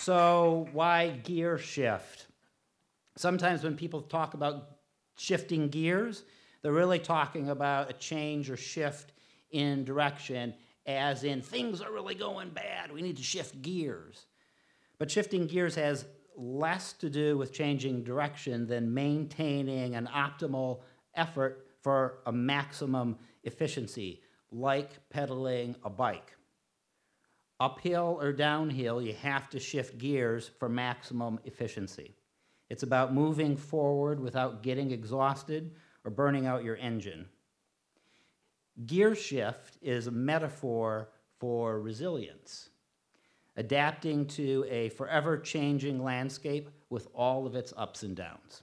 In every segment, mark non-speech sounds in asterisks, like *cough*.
So, why gear shift? Sometimes when people talk about shifting gears, they're really talking about a change or shift in direction, as in things are really going bad. We need to shift gears. But shifting gears has less to do with changing direction than maintaining an optimal effort for a maximum efficiency, like pedaling a bike. Uphill or downhill, you have to shift gears for maximum efficiency. It's about moving forward without getting exhausted or burning out your engine. Gear shift is a metaphor for resilience, adapting to a forever changing landscape with all of its ups and downs.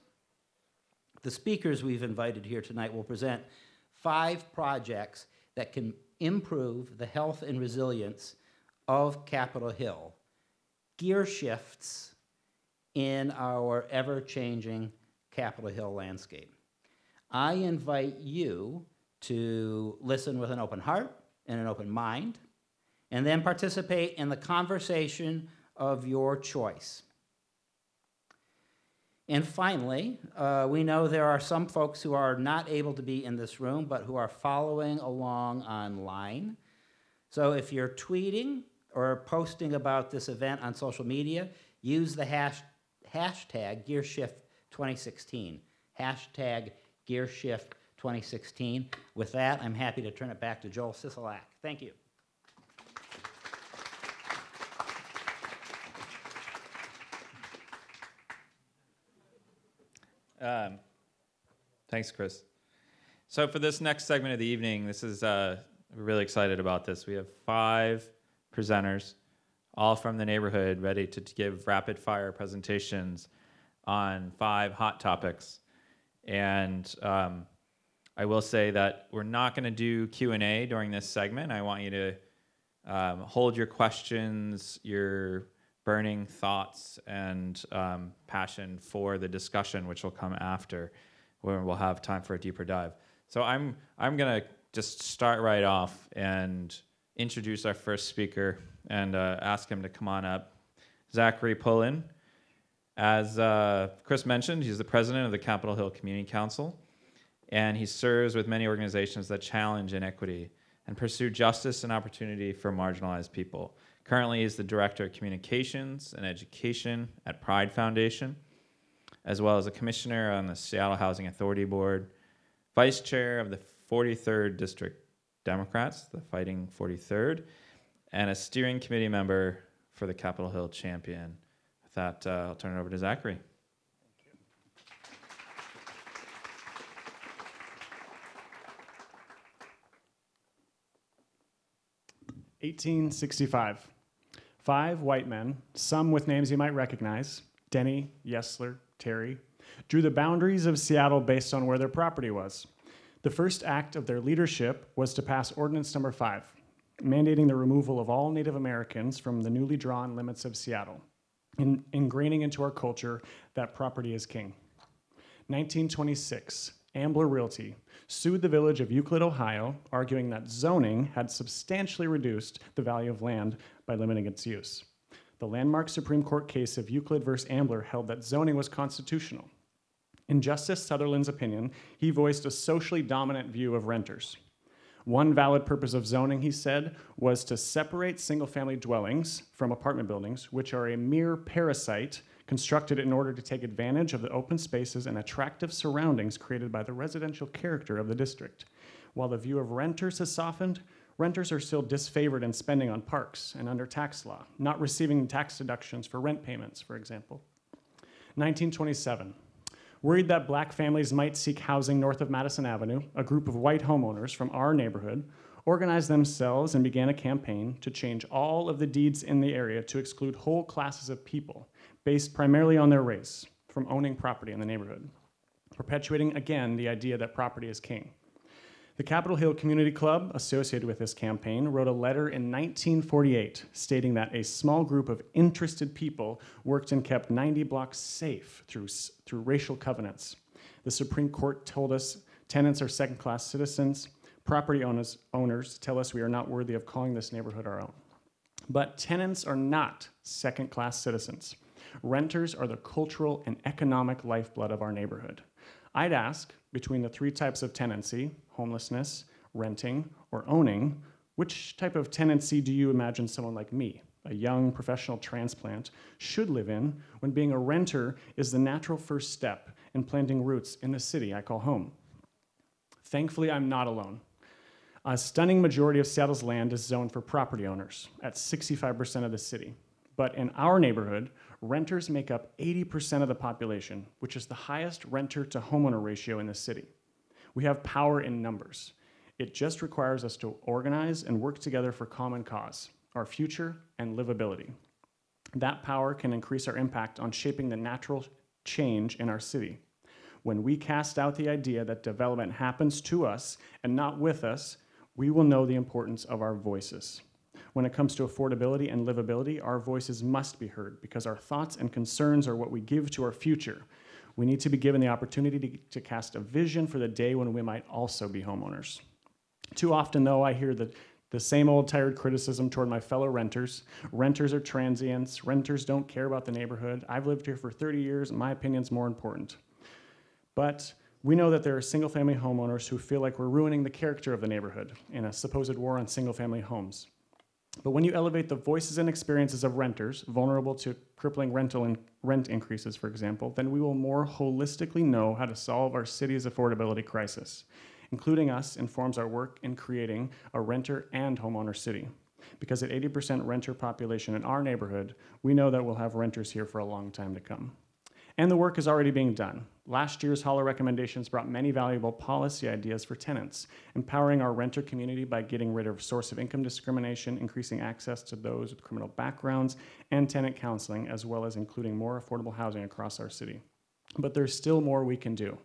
The speakers we've invited here tonight will present five projects that can improve the health and resilience of Capitol Hill. Gear shifts in our ever changing Capitol Hill landscape. I invite you to listen with an open heart and an open mind, and then participate in the conversation of your choice. And finally, uh, we know there are some folks who are not able to be in this room, but who are following along online. So if you're tweeting or posting about this event on social media, use the hash, hashtag GearShift2016. Hashtag GearShift2016. With that, I'm happy to turn it back to Joel Sisolak. Thank you. Um, thanks, Chris. So for this next segment of the evening, this is uh, really excited about this. We have five presenters, all from the neighborhood, ready to, give rapid fire presentations on five hot topics. And um, I will say that we're not going to do Q&A during this segment. I want you to um, hold your questions, your burning thoughts, and um, passion for the discussion, which will come after, when we'll have time for a deeper dive. So I'm I'm going to just start right off and introduce our first speaker and uh, ask him to come on up. Zachary Pullin. As uh, Chris mentioned, he's the president of the Capitol Hill Community Council, and he serves with many organizations that challenge inequity and pursue justice and opportunity for marginalized people. Currently, he's the director of communications and education at Pride Foundation, as well as a commissioner on the Seattle Housing Authority Board, vice chair of the 43rd District Democrats, the Fighting 43rd, and a steering committee member for the Capitol Hill Champion With that, uh, I'll turn it over to Zachary. 1865. Five white men, some with names you might recognize Denny, Yesler, Terry, drew the boundaries of Seattle based on where their property was. The first act of their leadership was to pass Ordinance Number 5, mandating the removal of all Native Americans from the newly drawn limits of Seattle in, ingraining into our culture that property is king. 1926, Ambler Realty sued the village of Euclid, Ohio, arguing that zoning had substantially reduced the value of land by limiting its use. The landmark Supreme Court case of Euclid versus Ambler held that zoning was constitutional. In Justice Sutherland's opinion, he voiced a socially dominant view of renters. One valid purpose of zoning, he said, was to separate single family dwellings from apartment buildings, which are a mere parasite constructed in order to take advantage of the open spaces and attractive surroundings created by the residential character of the district. While the view of renters has softened, renters are still disfavored in spending on parks and under tax law, not receiving tax deductions for rent payments, for example. 1927, Worried that black families might seek housing north of Madison Avenue, a group of white homeowners from our neighborhood organized themselves and began a campaign to change all of the deeds in the area to exclude whole classes of people based primarily on their race from owning property in the neighborhood, perpetuating again the idea that property is king. The Capitol Hill Community Club, associated with this campaign, wrote a letter in 1948 stating that a small group of interested people worked and kept 90 blocks safe through, through racial covenants. The Supreme Court told us tenants are second class citizens. Property owners, owners tell us we are not worthy of calling this neighborhood our own. But tenants are not second class citizens. Renters are the cultural and economic lifeblood of our neighborhood. I'd ask between the three types of tenancy homelessness, renting, or owning which type of tenancy do you imagine someone like me, a young professional transplant, should live in when being a renter is the natural first step in planting roots in the city I call home? Thankfully, I'm not alone. A stunning majority of Seattle's land is zoned for property owners at 65% of the city. But in our neighborhood, renters make up 80% of the population, which is the highest renter to homeowner ratio in the city. We have power in numbers. It just requires us to organize and work together for common cause, our future and livability. That power can increase our impact on shaping the natural change in our city. When we cast out the idea that development happens to us and not with us, we will know the importance of our voices. When it comes to affordability and livability, our voices must be heard because our thoughts and concerns are what we give to our future. We need to be given the opportunity to, to cast a vision for the day when we might also be homeowners. Too often, though, I hear the, the same old tired criticism toward my fellow renters. Renters are transients. Renters don't care about the neighborhood. I've lived here for 30 years, and my opinion's more important. But we know that there are single family homeowners who feel like we're ruining the character of the neighborhood in a supposed war on single family homes. But when you elevate the voices and experiences of renters, vulnerable to crippling rental and rent increases, for example, then we will more holistically know how to solve our city's affordability crisis. Including us informs our work in creating a renter and homeowner city. Because at 80% renter population in our neighborhood, we know that we'll have renters here for a long time to come. And the work is already being done. Last year's HALA recommendations brought many valuable policy ideas for tenants, empowering our renter community by getting rid of source of income discrimination, increasing access to those with criminal backgrounds, and tenant counseling, as well as including more affordable housing across our city. But there's still more we can do.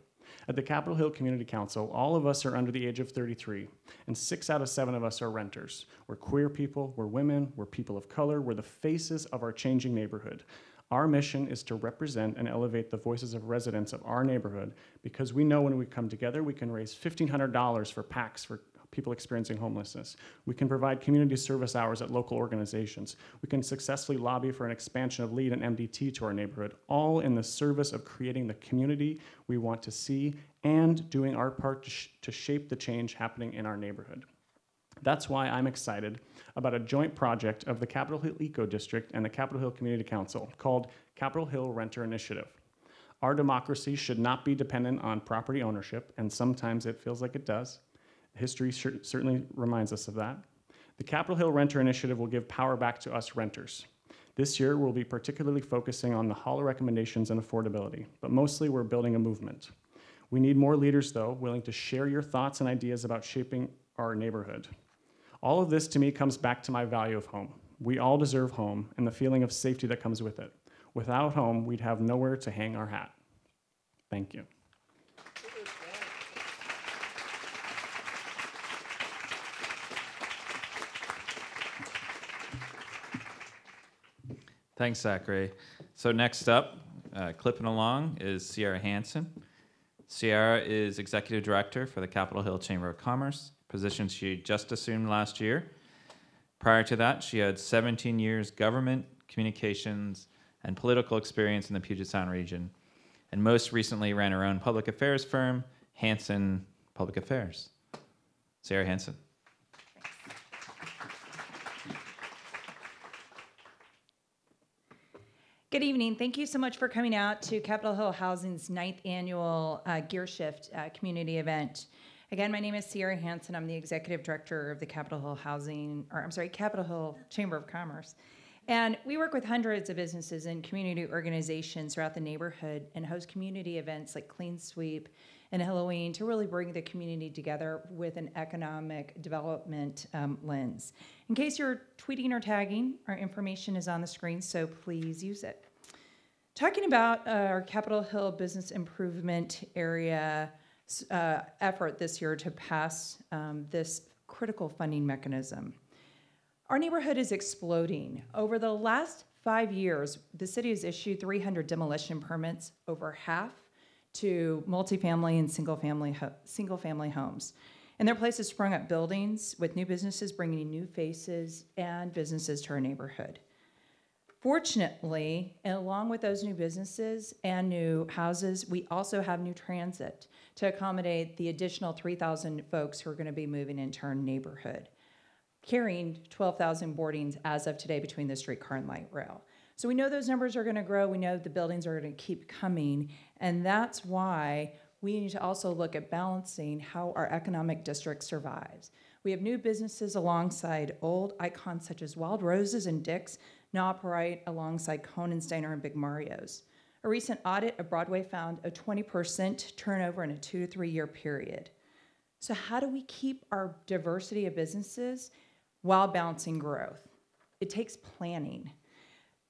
At the Capitol Hill Community Council, all of us are under the age of 33, and six out of seven of us are renters. We're queer people, we're women, we're people of color, we're the faces of our changing neighborhood. Our mission is to represent and elevate the voices of residents of our neighborhood because we know when we come together, we can raise $1,500 for PACs for people experiencing homelessness. We can provide community service hours at local organizations. We can successfully lobby for an expansion of LEAD and MDT to our neighborhood, all in the service of creating the community we want to see and doing our part to, sh- to shape the change happening in our neighborhood. That's why I'm excited about a joint project of the Capitol Hill Eco District and the Capitol Hill Community Council called Capitol Hill Renter Initiative. Our democracy should not be dependent on property ownership, and sometimes it feels like it does. History certainly reminds us of that. The Capitol Hill Renter Initiative will give power back to us renters. This year, we'll be particularly focusing on the HALA recommendations and affordability, but mostly we're building a movement. We need more leaders, though, willing to share your thoughts and ideas about shaping our neighborhood. All of this to me comes back to my value of home. We all deserve home and the feeling of safety that comes with it. Without home, we'd have nowhere to hang our hat. Thank you. Thanks, Zachary. So next up, uh, clipping along is Sierra Hanson. Sierra is executive director for the Capitol Hill Chamber of Commerce, position she just assumed last year. Prior to that, she had 17 years government, communications, and political experience in the Puget Sound region, and most recently ran her own public affairs firm, Hanson Public Affairs. Sarah Hanson. Good evening. Thank you so much for coming out to Capitol Hill Housing's ninth annual uh, Gear Shift uh, community event. Again, my name is Sierra Hanson. I'm the executive director of the Capitol Hill Housing, or I'm sorry, Capitol Hill Chamber of Commerce. And we work with hundreds of businesses and community organizations throughout the neighborhood and host community events like Clean Sweep and Halloween to really bring the community together with an economic development um, lens. In case you're tweeting or tagging, our information is on the screen, so please use it. Talking about uh, our Capitol Hill business improvement area uh, effort this year to pass um, this critical funding mechanism. Our neighborhood is exploding. Over the last five years, the city has issued 300 demolition permits, over half to multifamily and single family, single family homes. In their place have sprung up buildings with new businesses bringing new faces and businesses to our neighborhood. Fortunately, along with those new businesses and new houses, we also have new transit to accommodate the additional 3,000 folks who are going to be moving into our neighborhood, carrying 12,000 boardings as of today between the streetcar and light rail. So we know those numbers are going to grow. We know the buildings are going to keep coming. And that's why we need to also look at balancing how our economic district survives. We have new businesses alongside old icons such as Wild Roses and Dick's now operate alongside Conan Steiner and Big Mario's. A recent audit of Broadway found a 20% turnover in a two to three year period. So, how do we keep our diversity of businesses while balancing growth? It takes planning.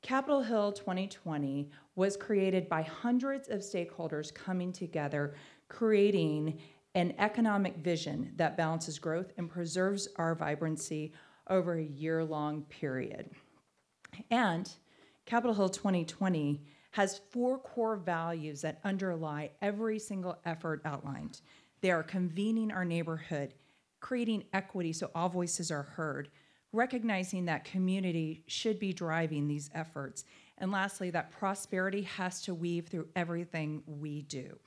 Capitol Hill 2020 was created by hundreds of stakeholders coming together, creating an economic vision that balances growth and preserves our vibrancy over a year long period. And Capitol Hill 2020 has four core values that underlie every single effort outlined. They are convening our neighborhood, creating equity so all voices are heard, recognizing that community should be driving these efforts, and lastly, that prosperity has to weave through everything we do.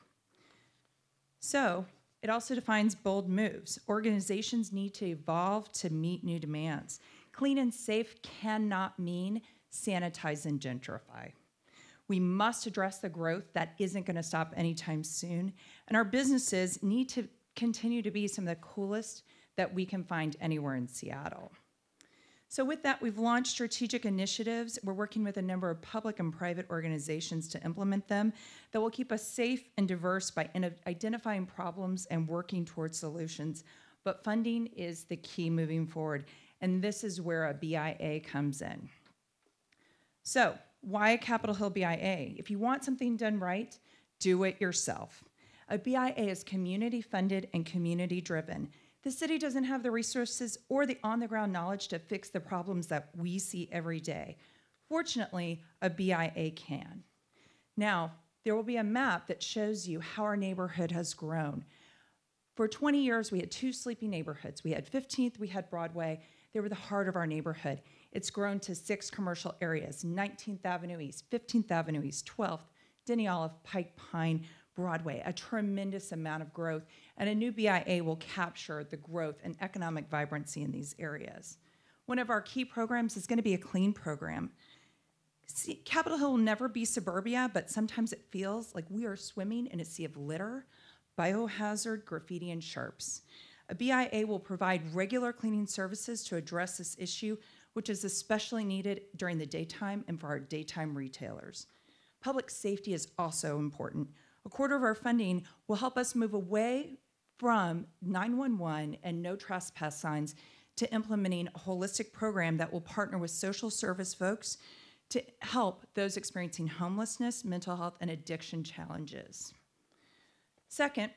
So, it also defines bold moves. Organizations need to evolve to meet new demands. Clean and safe cannot mean sanitize and gentrify. We must address the growth that isn't going to stop anytime soon. And our businesses need to continue to be some of the coolest that we can find anywhere in Seattle. So, with that, we've launched strategic initiatives. We're working with a number of public and private organizations to implement them that will keep us safe and diverse by identifying problems and working towards solutions. But funding is the key moving forward, and this is where a BIA comes in. So, why a Capitol Hill BIA? If you want something done right, do it yourself. A BIA is community funded and community driven. The city doesn't have the resources or the on the ground knowledge to fix the problems that we see every day. Fortunately, a BIA can. Now, there will be a map that shows you how our neighborhood has grown. For 20 years, we had two sleepy neighborhoods. We had 15th, we had Broadway. They were the heart of our neighborhood. It's grown to six commercial areas 19th Avenue East, 15th Avenue East, 12th, Denny Olive, Pike Pine, Broadway, a tremendous amount of growth. And a new BIA will capture the growth and economic vibrancy in these areas. One of our key programs is going to be a clean program. See, Capitol Hill will never be suburbia, but sometimes it feels like we are swimming in a sea of litter, biohazard, graffiti, and sharps. A BIA will provide regular cleaning services to address this issue which is especially needed during the daytime and for our daytime retailers. Public safety is also important. A quarter of our funding will help us move away from 911 and no trespass signs to implementing a holistic program that will partner with social service folks to help those experiencing homelessness, mental health, and addiction challenges. Second,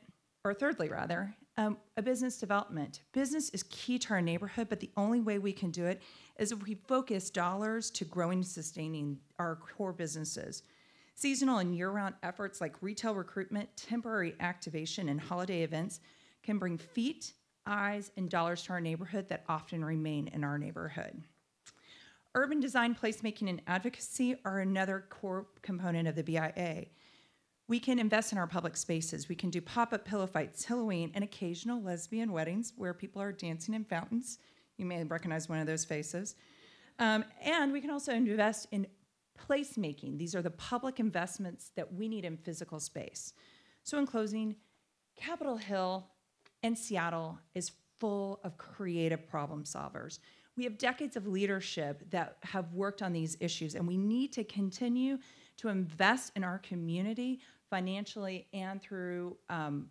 or thirdly rather, um, a business development. Business is key to our neighborhood, but the only way we can do it is if we focus dollars to growing and sustaining our core businesses. Seasonal and year round efforts like retail recruitment, temporary activation, and holiday events can bring feet, eyes, and dollars to our neighborhood that often remain in our neighborhood. Urban design, placemaking, and advocacy are another core component of the BIA. We can invest in our public spaces. We can do pop up pillow fights, Halloween, and occasional lesbian weddings where people are dancing in fountains. You may recognize one of those faces. Um, and we can also invest in placemaking. These are the public investments that we need in physical space. So, in closing, Capitol Hill and Seattle is full of creative problem solvers. We have decades of leadership that have worked on these issues, and we need to continue to invest in our community financially and through um,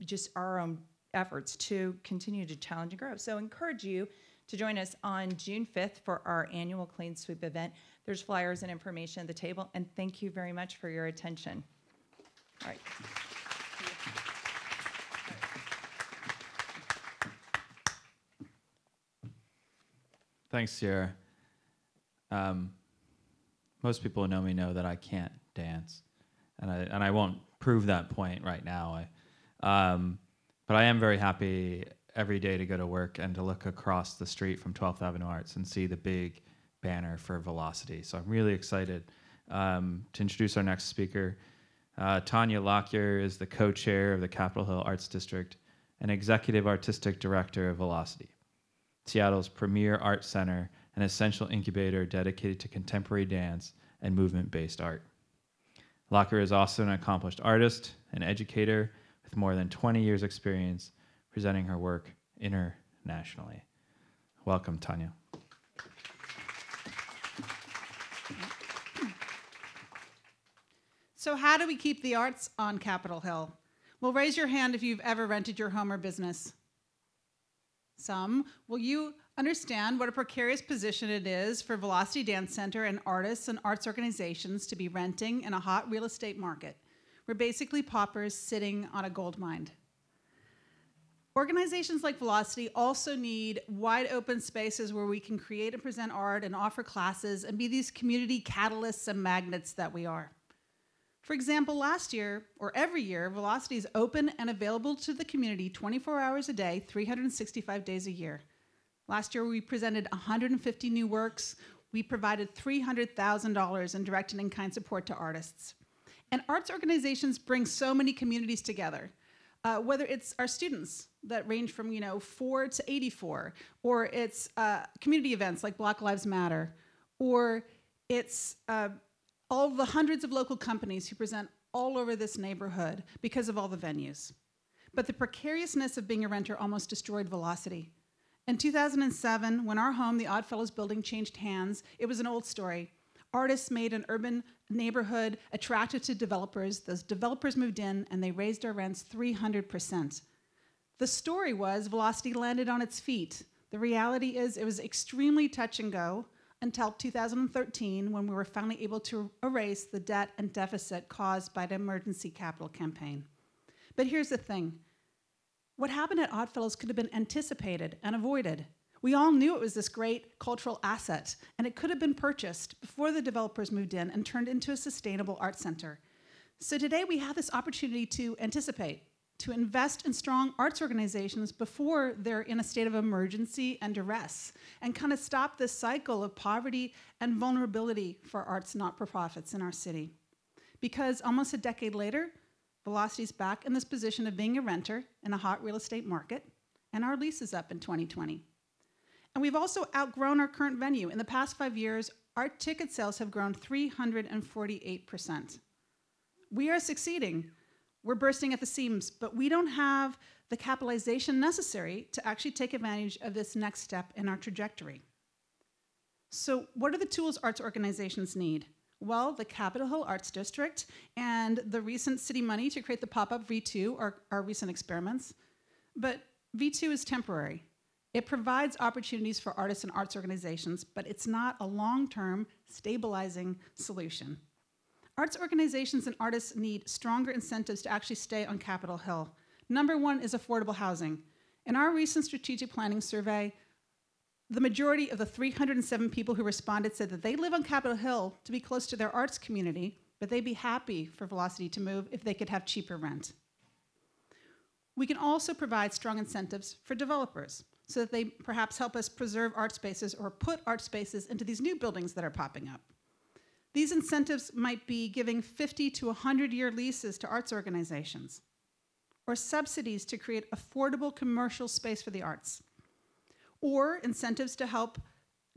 just our own efforts to continue to challenge and grow. So, encourage you to join us on June 5th for our annual Clean Sweep event. There's flyers and information at the table, and thank you very much for your attention. All right. Thanks, Sierra. Um, most people who know me know that I can't dance and I and I won't prove that point right now. I, um, but I am very happy every day to go to work and to look across the street from 12th Avenue Arts and see the big banner for Velocity. So I'm really excited um, to introduce our next speaker. Uh, Tonya Lockyer is the co chair of the Capitol Hill Arts District and executive artistic director of Velocity, Seattle's premier art center and essential incubator dedicated to contemporary dance and movement based art. Lockyer is also an accomplished artist and educator with more than 20 years' experience presenting her work internationally. Welcome, Tonya. So, how do we keep the arts on Capitol Hill? Well, raise your hand if you've ever rented your home or business. Some. Will you understand what a precarious position it is for Velocity Dance Center and artists and arts organizations to be renting in a hot real estate market? We're basically paupers sitting on a gold mine. Organizations like Velocity also need wide open spaces where we can create and present art and offer classes and be these community catalysts and magnets that we are. For example, last year, or every year, Velocity is open and available to the community 24 hours a day, 365 days a year. Last year, we presented 150 new works. We provided $300,000 in direct and in kind support to artists. And arts organizations bring so many communities together. Uh, whether it's our students that range from you know 4 to 84 or it's uh, community events like black lives matter or it's uh, all the hundreds of local companies who present all over this neighborhood because of all the venues but the precariousness of being a renter almost destroyed velocity in 2007 when our home the oddfellows building changed hands it was an old story artists made an urban neighborhood attractive to developers. Those developers moved in and they raised our rents 300%. The story was Velocity landed on its feet. The reality is it was extremely touch and go until 2013 when we were finally able to erase the debt and deficit caused by the emergency capital campaign. But here's the thing what happened at Oddfellows could have been anticipated and avoided. We all knew it was this great cultural asset, and it could have been purchased before the developers moved in and turned into a sustainable art center. So today we have this opportunity to anticipate, to invest in strong arts organizations before they're in a state of emergency and duress, and kind of stop this cycle of poverty and vulnerability for arts not for profits in our city. Because almost a decade later, Velocity's back in this position of being a renter in a hot real estate market, and our lease is up in 2020. And we've also outgrown our current venue. In the past five years, our ticket sales have grown 348%. We are succeeding. We're bursting at the seams, but we don't have the capitalization necessary to actually take advantage of this next step in our trajectory. So, what are the tools arts organizations need? Well, the Capitol Hill Arts District and the recent city money to create the pop up V2 are, are recent experiments. But V2 is temporary. It provides opportunities for artists and arts organizations, but it's not a long term stabilizing solution. Arts organizations and artists need stronger incentives to actually stay on Capitol Hill. Number one is affordable housing. In our recent strategic planning survey, the majority of the 307 people who responded said that they live on Capitol Hill to be close to their arts community, but they'd be happy for Velocity to move if they could have cheaper rent. We can also provide strong incentives for developers so that they perhaps help us preserve art spaces or put art spaces into these new buildings that are popping up. These incentives might be giving 50 to 100 year leases to arts organizations, or subsidies to create affordable commercial space for the arts, or incentives to help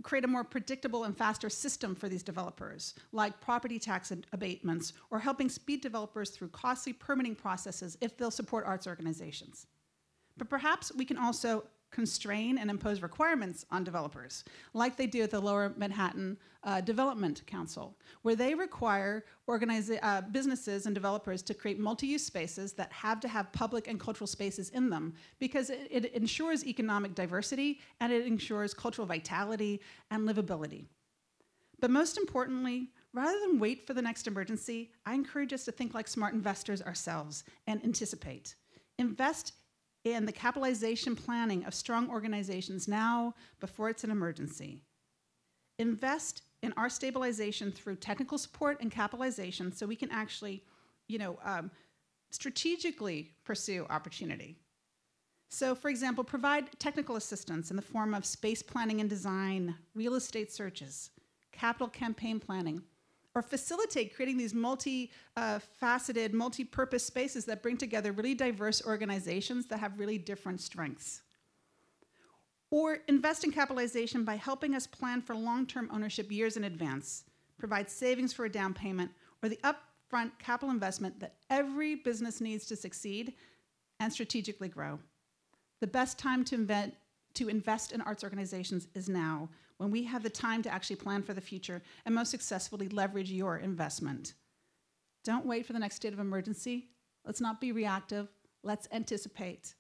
create a more predictable and faster system for these developers, like property tax abatements, or helping speed developers through costly permitting processes if they'll support arts organizations. But perhaps we can also constrain and impose requirements on developers, like they do at the Lower Manhattan uh, Development Council, where they require uh, businesses and developers to create multi-use spaces that have to have public and cultural spaces in them, because it, it ensures economic diversity and it ensures cultural vitality and livability. But most importantly, rather than wait for the next emergency, I encourage us to think like smart investors ourselves and anticipate. Invest in the capitalization planning of strong organizations now before it's an emergency. Invest in our stabilization through technical support and capitalization so we can actually, you know, um, strategically pursue opportunity. So, for example, provide technical assistance in the form of space planning and design, real estate searches, capital campaign planning, or facilitate creating these multi uh, faceted, multi purpose spaces that bring together really diverse organizations that have really different strengths. Or invest in capitalization by helping us plan for long term ownership years in advance, provide savings for a down payment, or the upfront capital investment that every business needs to succeed and strategically grow. The best time to, invent, to invest in arts organizations is now, when we have the time to actually plan for the future and most successfully leverage your investment. Don't wait for the next state of emergency. Let's not be reactive. Let's anticipate.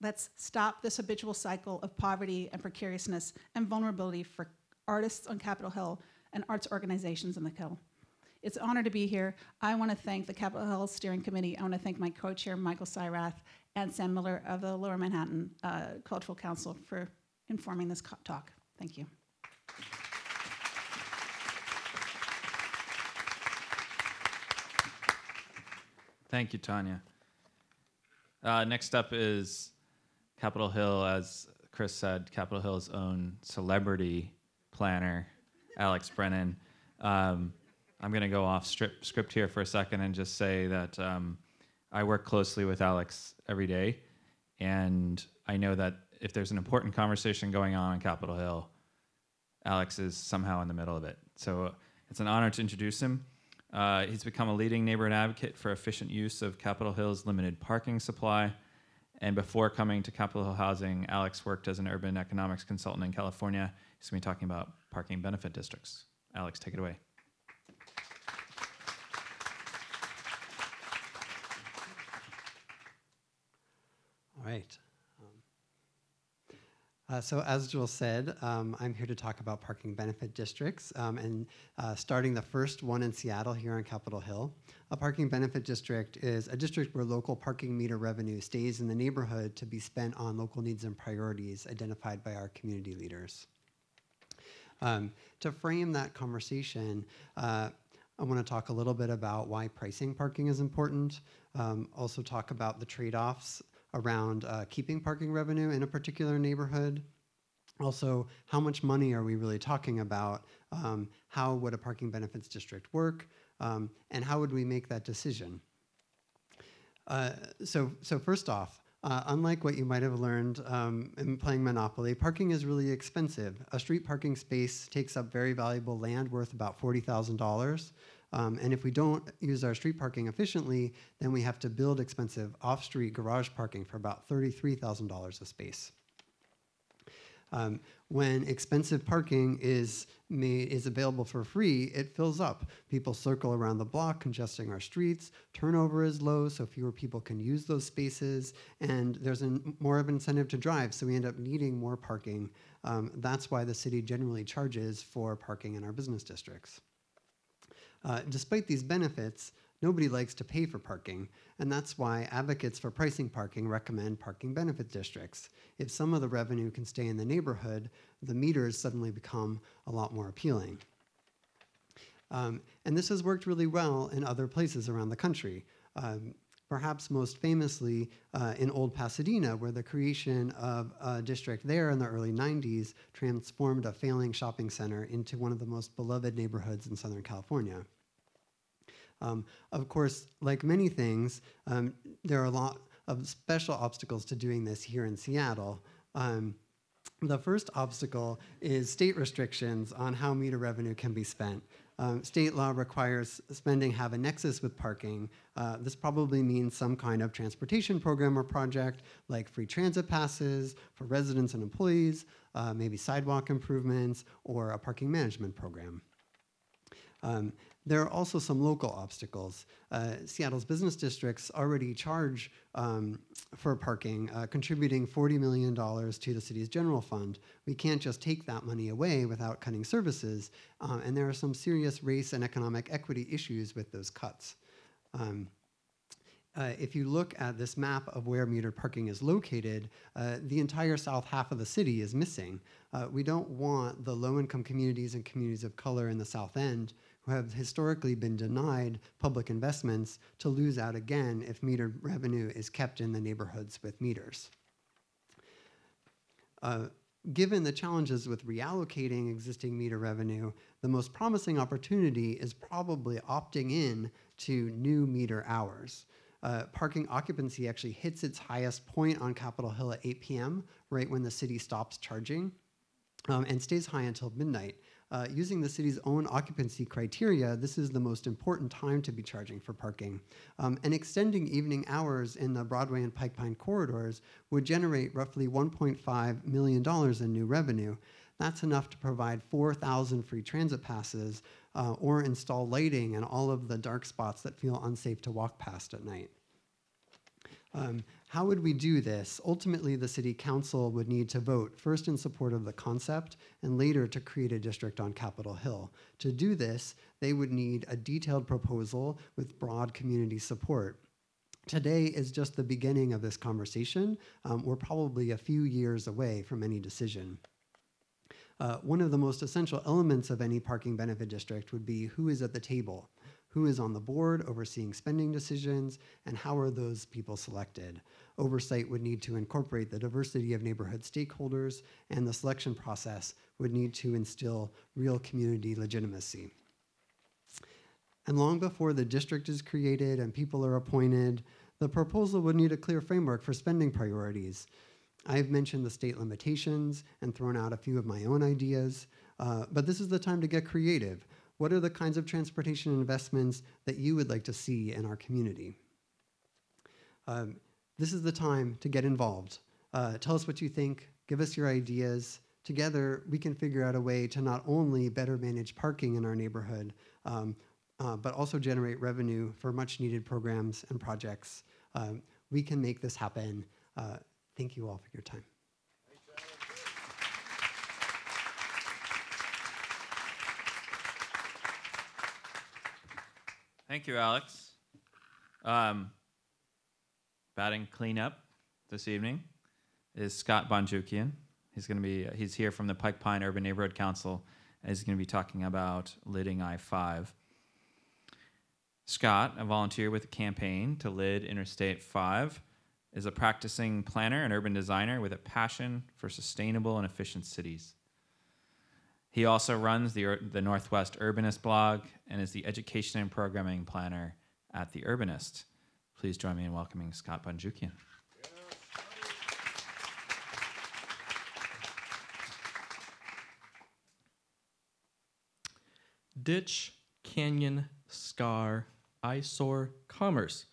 Let's stop this habitual cycle of poverty and precariousness and vulnerability for artists on Capitol Hill and arts organizations in the Hill. It's an honor to be here. I want to thank the Capitol Hill Steering Committee. I want to thank my co-chair, Michael Seiwerath, and Sam Miller of the Lower Manhattan uh, Cultural Council for informing this talk. Thank you. Thank you, Tonya. Uh, next up is Capitol Hill, as Chris said, Capitol Hill's own celebrity planner, Alex Brennan. Um, I'm going to go off strip, script here for a second and just say that um, I work closely with Alex every day, and I know that if there's an important conversation going on on Capitol Hill, Alex is somehow in the middle of it. So it's an honor to introduce him. Uh, he's become a leading neighborhood advocate for efficient use of Capitol Hill's limited parking supply. And before coming to Capitol Hill Housing, Alex worked as an urban economics consultant in California. He's going to be talking about parking benefit districts. Alex, take it away. Right. Uh, so as Joel said, um, I'm here to talk about parking benefit districts um, and uh, starting the first one in Seattle here on Capitol Hill. A parking benefit district is a district where local parking meter revenue stays in the neighborhood to be spent on local needs and priorities identified by our community leaders. Um, to frame that conversation, uh, I want to talk a little bit about why pricing parking is important, um, also talk about the trade-offs around uh, keeping parking revenue in a particular neighborhood. Also, how much money are we really talking about? Um, how would a parking benefits district work? Um, and how would we make that decision? Uh, so, so first off, uh, unlike what you might have learned um, in playing Monopoly, parking is really expensive. A street parking space takes up very valuable land worth about $40,000. Um, and if we don't use our street parking efficiently, then we have to build expensive off-street garage parking for about $33,000 a space. Um, when expensive parking is made, is available for free, it fills up. People circle around the block, congesting our streets. Turnover is low, so fewer people can use those spaces, and there's an, more of an incentive to drive, so we end up needing more parking. Um, that's why the city generally charges for parking in our business districts. Uh, despite these benefits, nobody likes to pay for parking, and that's why advocates for pricing parking recommend parking benefit districts. If some of the revenue can stay in the neighborhood, the meters suddenly become a lot more appealing. Um, and this has worked really well in other places around the country. Um, perhaps most famously uh, in Old Pasadena, where the creation of a district there in the early 90s transformed a failing shopping center into one of the most beloved neighborhoods in Southern California. Um, of course, like many things, um, there are a lot of special obstacles to doing this here in Seattle. Um, the first obstacle is state restrictions on how meter revenue can be spent. Um, state law requires spending have a nexus with parking. Uh, this probably means some kind of transportation program or project like free transit passes for residents and employees, uh, maybe sidewalk improvements, or a parking management program. Um, there are also some local obstacles. Uh, Seattle's business districts already charge um, for parking, uh, contributing $40 million to the city's general fund. We can't just take that money away without cutting services, uh, and there are some serious race and economic equity issues with those cuts. Um, uh, if you look at this map of where metered parking is located, uh, the entire south half of the city is missing. Uh, we don't want the low income communities and communities of color in the south end who have historically been denied public investments to lose out again if metered revenue is kept in the neighborhoods with meters. Uh, given the challenges with reallocating existing meter revenue, the most promising opportunity is probably opting in to new meter hours. Uh, parking occupancy actually hits its highest point on Capitol Hill at 8 p.m., right when the city stops charging, um, and stays high until midnight. Uh, using the city's own occupancy criteria, this is the most important time to be charging for parking. Um, and extending evening hours in the Broadway and Pike Pine corridors would generate roughly $1.5 million in new revenue. That's enough to provide 4,000 free transit passes uh, or install lighting in all of the dark spots that feel unsafe to walk past at night. Um, how would we do this? Ultimately, the city council would need to vote first in support of the concept and later to create a district on Capitol Hill. To do this, they would need a detailed proposal with broad community support. Today is just the beginning of this conversation. Um, we're probably a few years away from any decision. Uh, one of the most essential elements of any parking benefit district would be who is at the table who is on the board overseeing spending decisions, and how are those people selected. Oversight would need to incorporate the diversity of neighborhood stakeholders, and the selection process would need to instill real community legitimacy. And long before the district is created and people are appointed, the proposal would need a clear framework for spending priorities. I've mentioned the state limitations and thrown out a few of my own ideas, uh, but this is the time to get creative. What are the kinds of transportation investments that you would like to see in our community? Um, this is the time to get involved. Uh, tell us what you think, give us your ideas. Together, we can figure out a way to not only better manage parking in our neighborhood, um, uh, but also generate revenue for much needed programs and projects. Um, we can make this happen. Uh, thank you all for your time. Thank you, Alex. Um, batting cleanup this evening is Scott Bonjukian. He's going to be he's here from the Pike Pine Urban Neighborhood Council, and he's going to be talking about lidding I-5. Scott, a volunteer with the campaign to lid Interstate 5, is a practicing planner and urban designer with a passion for sustainable and efficient cities. He also runs the, the Northwest Urbanist blog and is the education and programming planner at the Urbanist. Please join me in welcoming Scott Bonjukian. Ditch, canyon, scar, eyesore, commerce.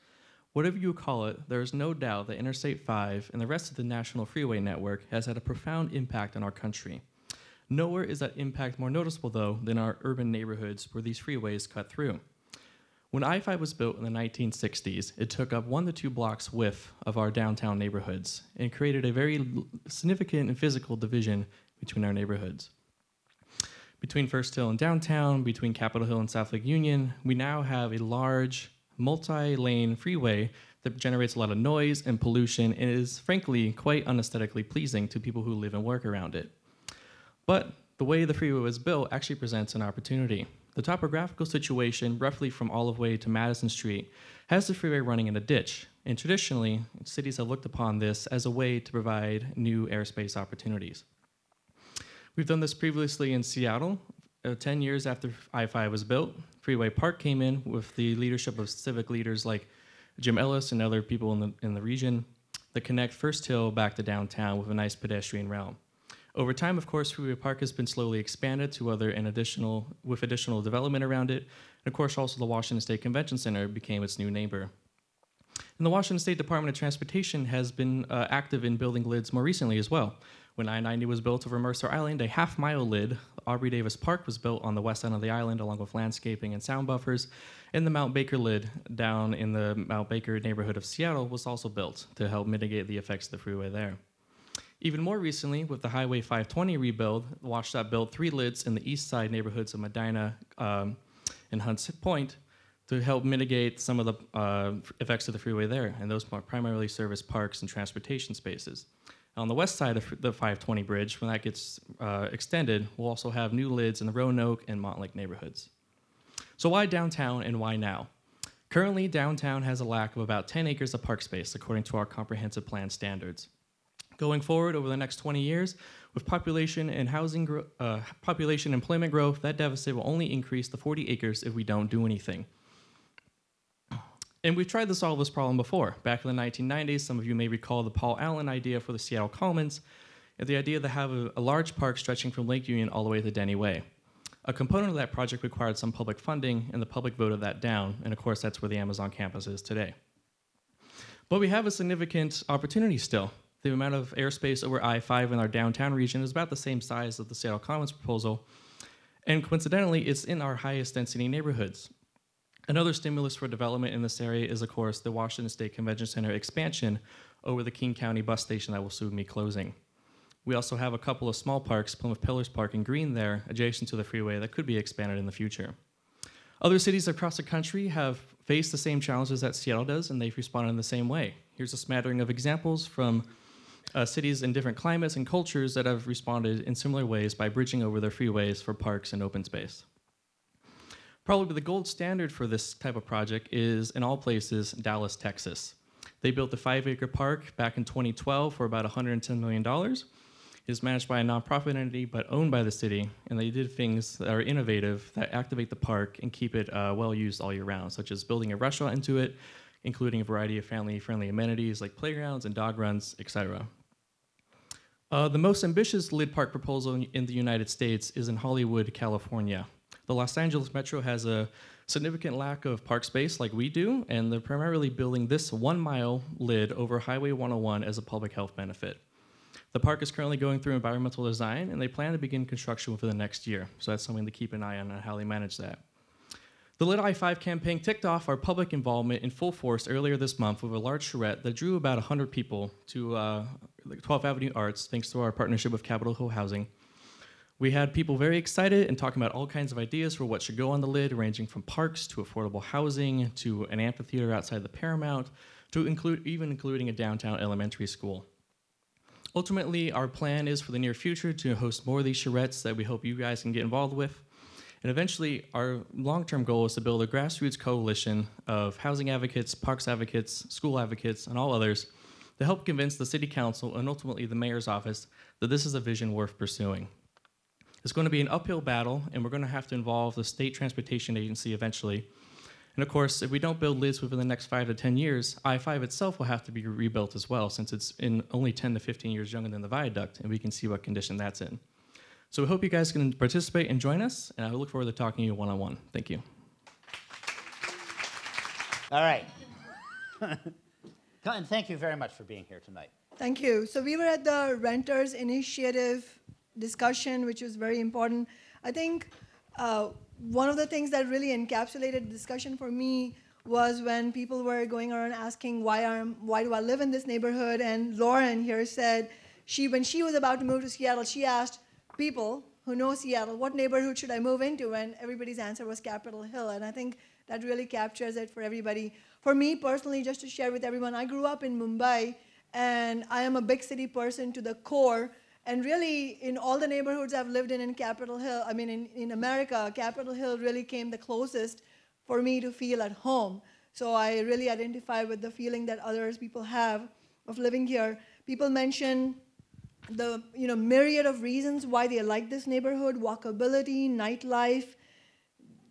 Whatever you call it, there is no doubt that Interstate 5 and the rest of the National Freeway Network has had a profound impact on our country. Nowhere is that impact more noticeable, though, than our urban neighborhoods where these freeways cut through. When I 5 was built in the 1960s, it took up one to two blocks width of our downtown neighborhoods and created a very significant and physical division between our neighborhoods. Between First Hill and downtown, between Capitol Hill and South Lake Union, we now have a large multi lane freeway that generates a lot of noise and pollution and is frankly quite unesthetically pleasing to people who live and work around it. But the way the freeway was built actually presents an opportunity. The topographical situation, roughly from Olive Way to Madison Street, has the freeway running in a ditch. And traditionally, cities have looked upon this as a way to provide new airspace opportunities. We've done this previously in Seattle. Uh, 10 years after I 5 was built, Freeway Park came in with the leadership of civic leaders like Jim Ellis and other people in the, in the region that connect First Hill back to downtown with a nice pedestrian realm. Over time, of course, Freeway Park has been slowly expanded to other and additional with additional development around it. And of course, also the Washington State Convention Center became its new neighbor. And the Washington State Department of Transportation has been uh, active in building lids more recently as well. When I-90 was built over Mercer Island, a half-mile lid, Aubrey Davis Park was built on the west end of the island along with landscaping and sound buffers, and the Mount Baker lid down in the Mount Baker neighborhood of Seattle was also built to help mitigate the effects of the freeway there. Even more recently, with the Highway 520 rebuild, WashDOT built three lids in the east side neighborhoods of Medina um, and Hunts Point to help mitigate some of the uh, effects of the freeway there, and those primarily service parks and transportation spaces. On the west side of the 520 bridge, when that gets uh, extended, we'll also have new lids in the Roanoke and Montlake neighborhoods. So why downtown and why now? Currently, downtown has a lack of about 10 acres of park space according to our comprehensive plan standards. Going forward over the next 20 years, with population and housing gro- uh, population employment growth, that deficit will only increase to 40 acres if we don't do anything. And we've tried to solve this problem before. Back in the 1990s, some of you may recall the Paul Allen idea for the Seattle Commons, and the idea to have a, a large park stretching from Lake Union all the way to Denny Way. A component of that project required some public funding, and the public voted that down, and of course, that's where the Amazon campus is today. But we have a significant opportunity still. The amount of airspace over I 5 in our downtown region is about the same size as the Seattle Commons proposal, and coincidentally, it's in our highest density neighborhoods. Another stimulus for development in this area is, of course, the Washington State Convention Center expansion over the King County bus station that will soon be closing. We also have a couple of small parks, Plymouth Pillars Park and Green there, adjacent to the freeway, that could be expanded in the future. Other cities across the country have faced the same challenges that Seattle does, and they've responded in the same way. Here's a smattering of examples from uh, cities in different climates and cultures that have responded in similar ways by bridging over their freeways for parks and open space. Probably the gold standard for this type of project is, in all places, Dallas, Texas. They built the five acre park back in 2012 for about $110 million. It is managed by a nonprofit entity but owned by the city, and they did things that are innovative that activate the park and keep it uh, well used all year round, such as building a restaurant into it, including a variety of family friendly amenities like playgrounds and dog runs, etc. Uh, the most ambitious lid park proposal in- in the United States is in Hollywood, California. The Los Angeles Metro has a significant lack of park space like we do, and they're primarily building this one mile lid over Highway 101 as a public health benefit. The park is currently going through environmental design, and they plan to begin construction within the next year, so that's something to keep an eye on on how they manage that. The Lid I 5 campaign ticked off our public involvement in full force earlier this month with a large charrette that drew about 100 people to uh, 12th Avenue Arts, thanks to our partnership with Capitol Hill Housing. We had people very excited and talking about all kinds of ideas for what should go on the lid, ranging from parks to affordable housing to an amphitheater outside the Paramount, to include even including a downtown elementary school. Ultimately, our plan is for the near future to host more of these charrettes that we hope you guys can get involved with. And eventually, our long term goal is to build a grassroots coalition of housing advocates, parks advocates, school advocates, and all others to help convince the city council and ultimately the mayor's office that this is a vision worth pursuing. It's going to be an uphill battle, and we're going to have to involve the state transportation agency eventually. And of course, if we don't build lids within the next five to 10 years, I 5 itself will have to be rebuilt as well, since it's in only 10 to 15 years younger than the viaduct, and we can see what condition that's in. So we hope you guys can participate and join us, and I look forward to talking to you one on one. Thank you. All right. *laughs* and thank you very much for being here tonight. Thank you. So we were at the Renters Initiative discussion, which was very important. I think uh, one of the things that really encapsulated the discussion for me was when people were going around asking why are why do I live in this neighborhood? And Lauren here said she when she was about to move to Seattle, she asked people who know Seattle, what neighborhood should I move into? And everybody's answer was Capitol Hill. And I think that really captures it for everybody. For me personally, just to share with everyone, I grew up in Mumbai and I am a big city person to the core. And really, in all the neighborhoods I've lived in in Capitol Hill, I mean, in, in America, Capitol Hill really came the closest for me to feel at home. So I really identify with the feeling that others people have of living here. People mention the you know myriad of reasons why they like this neighborhood: walkability, nightlife,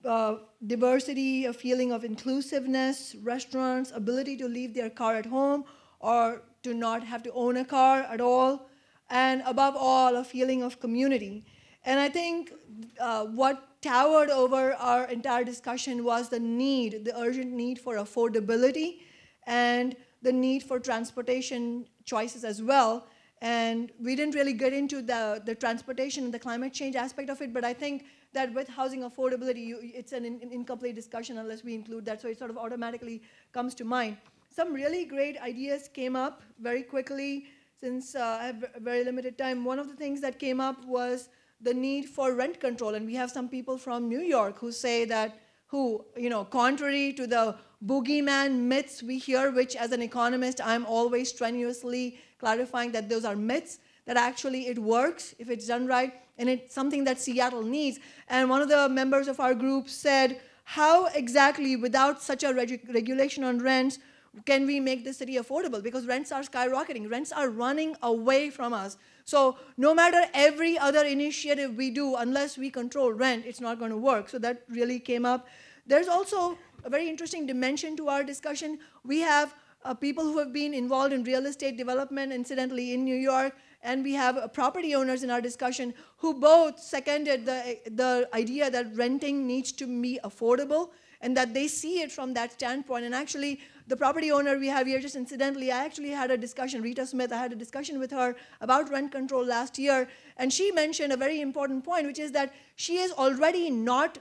uh, diversity, a feeling of inclusiveness, restaurants, ability to leave their car at home or to not have to own a car at all, and above all, a feeling of community. And I think uh, what towered over our entire discussion was the need, the urgent need for affordability and the need for transportation choices as well. And we didn't really get into the, the transportation and the climate change aspect of it, but I think that with housing affordability, you, it's an in, incomplete discussion unless we include that, so it sort of automatically comes to mind. Some really great ideas came up very quickly since uh, I have very limited time. One of the things that came up was the need for rent control, and we have some people from New York who say that, who, you know, contrary to the boogeyman myths we hear, which as an economist, I'm always strenuously clarifying that those are myths, that actually it works if it's done right, and it's something that Seattle needs. And one of the members of our group said, how exactly, without such a reg regulation on rents, can we make the city affordable? Because rents are skyrocketing, rents are running away from us. So no matter every other initiative we do, unless we control rent, it's not going to work. So that really came up. There's also a very interesting dimension to our discussion. We have uh, people who have been involved in real estate development, incidentally, in New York, and we have uh, property owners in our discussion who both seconded the, the idea that renting needs to be affordable and that they see it from that standpoint. And actually, the property owner we have here, just incidentally, I actually had a discussion, Rita Smith, I had a discussion with her about rent control last year, and she mentioned a very important point, which is that she is already not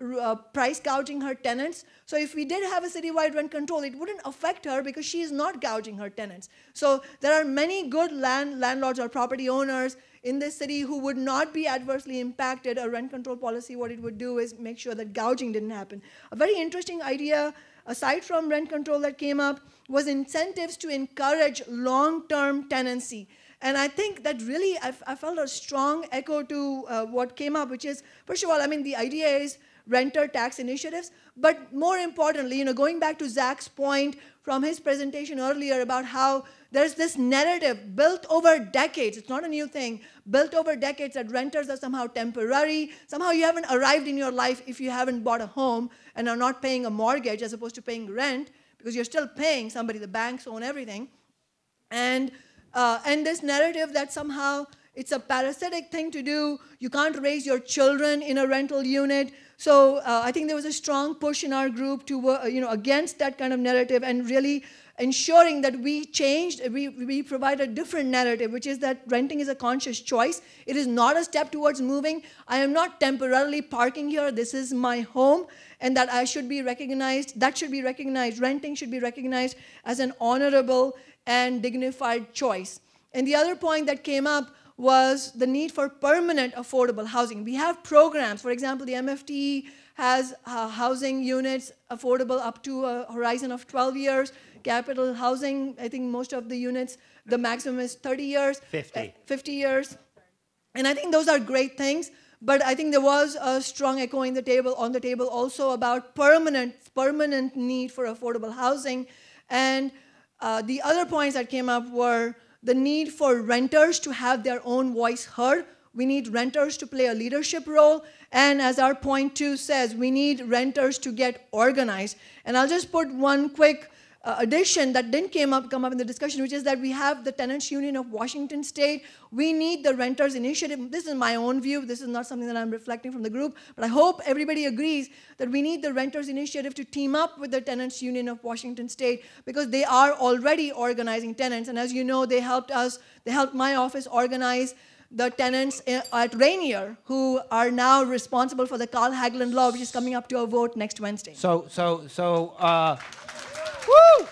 uh, price gouging her tenants. So if we did have a citywide rent control, it wouldn't affect her because she is not gouging her tenants. So there are many good land landlords or property owners in this city who would not be adversely impacted. A rent control policy, what it would do is make sure that gouging didn't happen. A very interesting idea, aside from rent control that came up, was incentives to encourage long-term tenancy. And I think that really, I, felt a strong echo to uh, what came up, which is, first of all, I mean, the idea is renter tax initiatives. But more importantly, you know, going back to Zach's point from his presentation earlier about how there's this narrative built over decades, it's not a new thing, built over decades that renters are somehow temporary. Somehow you haven't arrived in your life if you haven't bought a home and are not paying a mortgage as opposed to paying rent because you're still paying somebody, the banks own everything. And, uh, and this narrative that somehow it's a parasitic thing to do. You can't raise your children in a rental unit. So uh, I think there was a strong push in our group to, uh, you know, against that kind of narrative and really ensuring that we changed, we, we provide a different narrative, which is that renting is a conscious choice. It is not a step towards moving. I am not temporarily parking here. This is my home, and that I should be recognized, that should be recognized, renting should be recognized as an honorable and dignified choice. And the other point that came up was the need for permanent affordable housing. We have programs, for example, the MFT has uh, housing units affordable up to a horizon of 12 years. Capital housing, I think most of the units, the maximum is 30 years. 50. Uh, 50 years. And I think those are great things. But I think there was a strong echo in the table, on the table also about permanent, permanent need for affordable housing. And uh, the other points that came up were the need for renters to have their own voice heard. We need renters to play a leadership role. And as our point two says, we need renters to get organized. And I'll just put one quick uh, addition that didn't came up, come up in the discussion, which is that we have the Tenants Union of Washington State. We need the Renters Initiative. This is my own view. This is not something that I'm reflecting from the group, but I hope everybody agrees that we need the Renters Initiative to team up with the Tenants Union of Washington State because they are already organizing tenants. And as you know, they helped us, they helped my office organize the tenants at Rainier who are now responsible for the Carl Haglund law, which is coming up to a vote next Wednesday. So, so, so, uh, woo!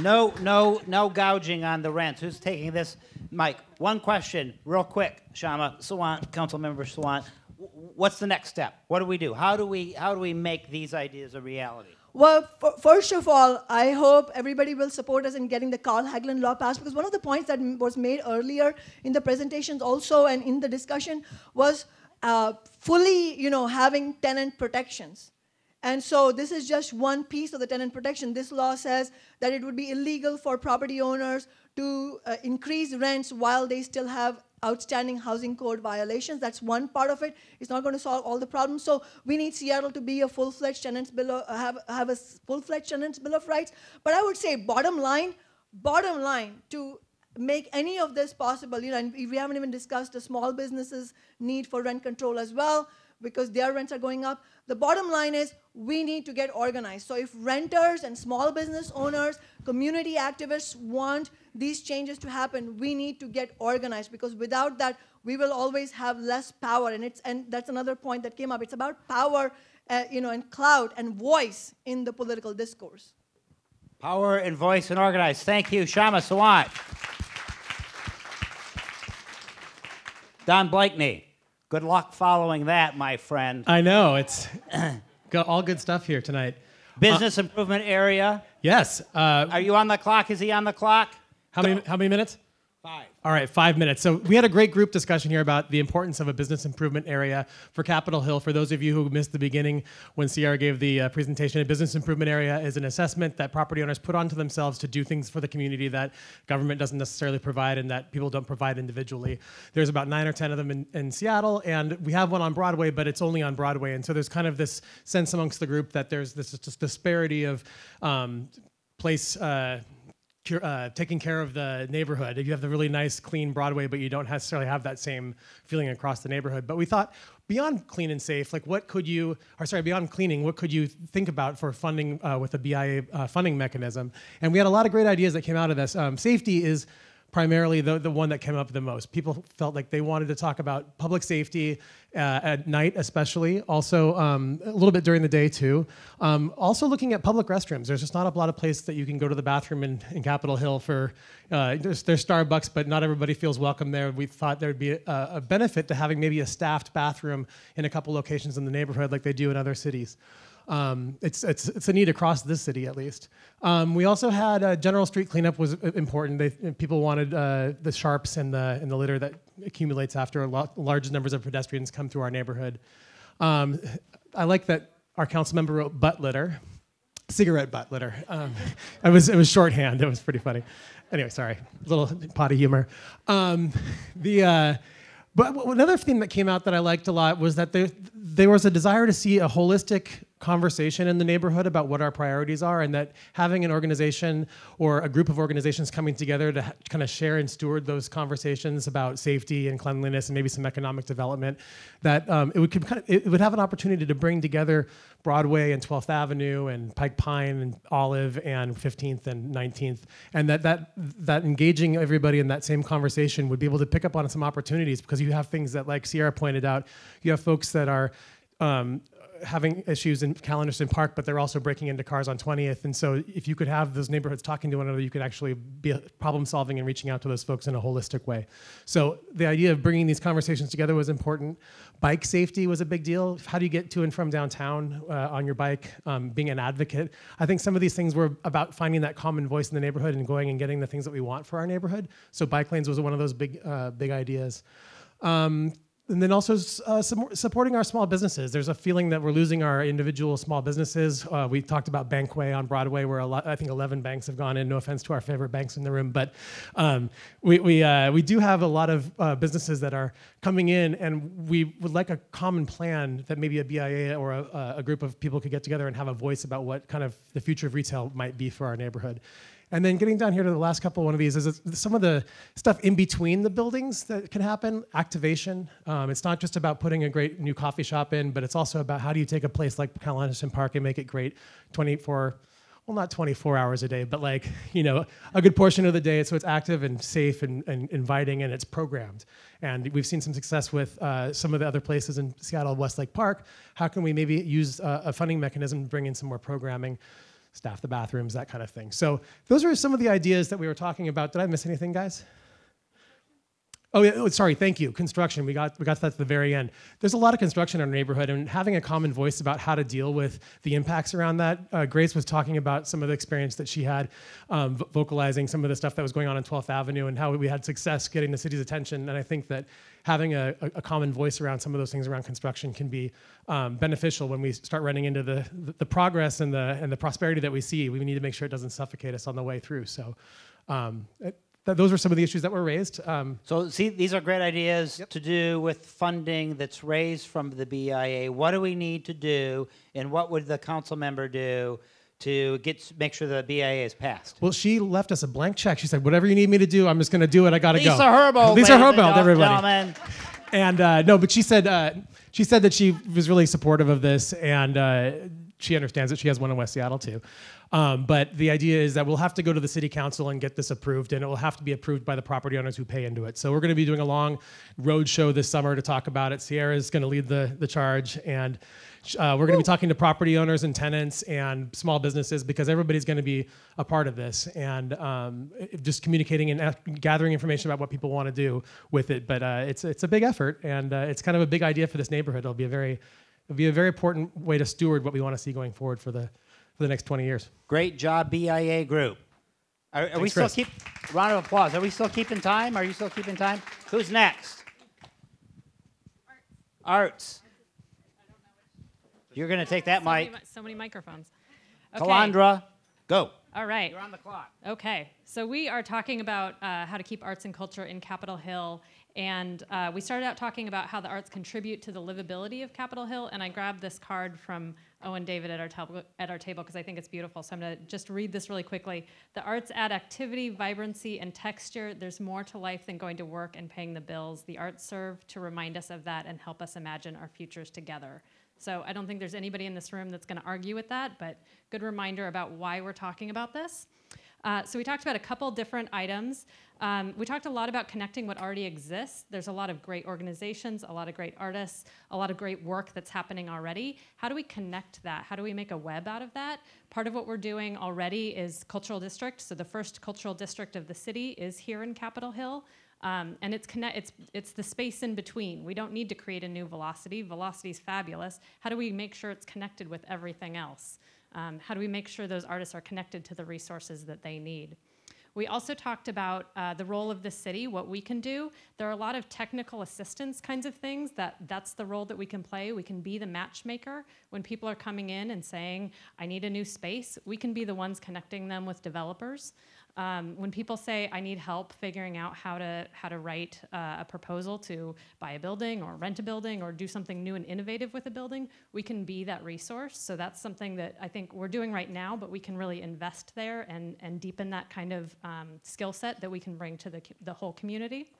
No, no, no gouging on the rent. Who's taking this? Mike, one question, real quick. Kshama Sawant, Council Member Sawant. What's the next step? What do we do? How do we, how do we make these ideas a reality? Well, f- first of all, I hope everybody will support us in getting the Carl Haglund law passed because one of the points that was made earlier in the presentations also and in the discussion was uh, fully, you know, having tenant protections. And so this is just one piece of the tenant protection. This law says that it would be illegal for property owners to uh, increase rents while they still have outstanding housing code violations. That's one part of it. It's not going to solve all the problems. So we need Seattle to be a full-fledged tenants bill, of, have have a full-fledged tenants bill of rights. But I would say, bottom line, bottom line, to make any of this possible, you know, and we haven't even discussed the small businesses' need for rent control as well because their rents are going up. The bottom line is we need to get organized. So if renters and small business owners, community activists want these changes to happen, we need to get organized because without that, we will always have less power. And it's and that's another point that came up. It's about power, uh, you know, and clout and voice in the political discourse. Power and voice and organize. Thank you, Kshama Sawant. Don Blakeney, good luck following that, my friend. I know it's *coughs* got all good stuff here tonight. Business improvement area. Yes. Uh, Are you on the clock? Is he on the clock? how many how many minutes? All right, five minutes. So we had a great group discussion here about the importance of a business improvement area for Capitol Hill. For those of you who missed the beginning when Sierra gave the uh, presentation, a business improvement area is an assessment that property owners put onto themselves to do things for the community that government doesn't necessarily provide and that people don't provide individually. There's about nine or ten of them in, in Seattle, and we have one on Broadway, but it's only on Broadway. And so there's kind of this sense amongst the group that there's this disparity of um, place. Uh, uh, taking care of the neighborhood. If you have the really nice, clean Broadway, but you don't necessarily have that same feeling across the neighborhood. But we thought beyond clean and safe, like what could you, or sorry, beyond cleaning, what could you think about for funding uh, with a BIA uh, funding mechanism? And we had a lot of great ideas that came out of this. Um, safety is primarily the, the one that came up the most. People felt like they wanted to talk about public safety uh, at night, especially. Also, um, a little bit during the day too. Um, also, looking at public restrooms. There's just not a lot of place that you can go to the bathroom in, in Capitol Hill for. Uh, there's, there's Starbucks, but not everybody feels welcome there. We thought there would be a, a benefit to having maybe a staffed bathroom in a couple locations in the neighborhood, like they do in other cities. Um, it's, it's, it's a need across this city, at least. Um, we also had uh, general street cleanup was uh, important. They, people wanted uh, the sharps and the, and the litter that accumulates after a lot, large numbers of pedestrians come through our neighborhood. Um, I like that our council member wrote butt litter, cigarette butt litter. Um, *laughs* it, was, it was shorthand. It was pretty funny. Anyway, sorry, a little potty humor. Um, the, uh, but another thing that came out that I liked a lot was that there, there was a desire to see a holistic conversation in the neighborhood about what our priorities are, and that having an organization or a group of organizations coming together to ha- kind of share and steward those conversations about safety and cleanliness and maybe some economic development, that um, it would kind of, it would have an opportunity to bring together Broadway and 12th Avenue and Pike Pine and Olive and 15th and 19th, and that that that engaging everybody in that same conversation would be able to pick up on some opportunities because you have things that, like Sierra pointed out, you have folks that are um, having issues in Cal Anderson Park, but they're also breaking into cars on 20th. And so, if you could have those neighborhoods talking to one another, you could actually be problem solving and reaching out to those folks in a holistic way. So, the idea of bringing these conversations together was important. Bike safety was a big deal. How do you get to and from downtown uh, on your bike? Um, being an advocate. I think some of these things were about finding that common voice in the neighborhood and going and getting the things that we want for our neighborhood. So, bike lanes was one of those big, uh, big ideas. Um, and then also uh, supporting our small businesses. There's a feeling that we're losing our individual small businesses. Uh, we talked about Bankway on Broadway, where lot, I think 11 banks have gone in. No offense to our favorite banks in the room, but um, we we uh, we do have a lot of uh, businesses that are coming in, and we would like a common plan that maybe a BIA or a, a group of people could get together and have a voice about what kind of the future of retail might be for our neighborhood. And then getting down here to the last couple one of these is some of the stuff in between the buildings that can happen. Activation. Um, it's not just about putting a great new coffee shop in, but it's also about how do you take a place like Cal Anderson Park and make it great 24 well, not 24 hours a day, but like, you know, a good portion of the day. So it's active and safe and, and inviting and it's programmed. And we've seen some success with uh, some of the other places in Seattle, Westlake Park. How can we maybe use uh, a funding mechanism to bring in some more programming? Staff the bathrooms, that kind of thing. So those are some of the ideas that we were talking about. Did I miss anything, guys? Oh, yeah, oh, sorry. Thank you. Construction. We got we got to that at the very end. There's a lot of construction in our neighborhood, and having a common voice about how to deal with the impacts around that. Uh, Grace was talking about some of the experience that she had, um, vocalizing some of the stuff that was going on in 12th Avenue, and how we had success getting the city's attention. And I think that having a, a common voice around some of those things around construction can be um, beneficial when we start running into the, the, progress and the and the prosperity that we see. We need to make sure it doesn't suffocate us on the way through. So. Um, it, that those were some of the issues that were raised. Um, so, see, these are great ideas yep. to do with funding that's raised from the BIA. What do we need to do, and what would the council member do to get make sure the BIA is passed? Well, she left us a blank check. She said, "Whatever you need me to do, I'm just going to do it. I got to go." *laughs* Lisa Herbold, Lisa Herbold, everybody. Gentlemen. And uh, no, but she said uh, she said that she was really supportive of this, and uh, she understands it. She has one in West Seattle too. Um, but the idea is that we'll have to go to the city council and get this approved, and it will have to be approved by the property owners who pay into it. So we're going to be doing a long road show this summer to talk about it. Sierra is going to lead the the charge, and uh, we're going to be talking to property owners and tenants and small businesses because everybody's going to be a part of this, and um, just communicating and gathering information about what people want to do with it. But uh, it's it's a big effort, and uh, it's kind of a big idea for this neighborhood. It'll be a very it'll be a very important way to steward what we want to see going forward for the for the next 20 years. Great job, BIA group. Are, are we still Chris. keep? round of applause. Are we still keeping time? Are you still keeping time? Who's next? Arts. You're going to take that so mic. mi- so many microphones. Okay. Calandra, go. All right. You're on the clock. Okay, so we are talking about uh, how to keep arts and culture in Capitol Hill, and uh, we started out talking about how the arts contribute to the livability of Capitol Hill. And I grabbed this card from Owen David at our table at our table because I think it's beautiful. So I'm going to just read this really quickly. The arts add activity, vibrancy, and texture. There's more to life than going to work and paying the bills. The arts serve to remind us of that and help us imagine our futures together. So I don't think there's anybody in this room that's going to argue with that, but good reminder about why we're talking about this. Uh, so we talked about a couple different items. Um, we talked a lot about connecting what already exists. There's a lot of great organizations, a lot of great artists, a lot of great work that's happening already. How do we connect that? How do we make a web out of that? Part of what we're doing already is cultural district. So the first cultural district of the city is here in Capitol Hill. Um, and it's connect, it's it's the space in between. We don't need to create a new velocity. Velocity is fabulous. How do we make sure it's connected with everything else? Um, how do we make sure those artists are connected to the resources that they need? We also talked about uh, the role of the city, what we can do. There are a lot of technical assistance kinds of things that that's the role that we can play. We can be the matchmaker when people are coming in and saying, "I need a new space." We can be the ones connecting them with developers. Um, when people say, "I need help figuring out how to how to write uh, a proposal to buy a building or rent a building or do something new and innovative with a building," we can be that resource. So that's something that I think we're doing right now, but we can really invest there and and deepen that kind of um, skill set that we can bring to the the whole community.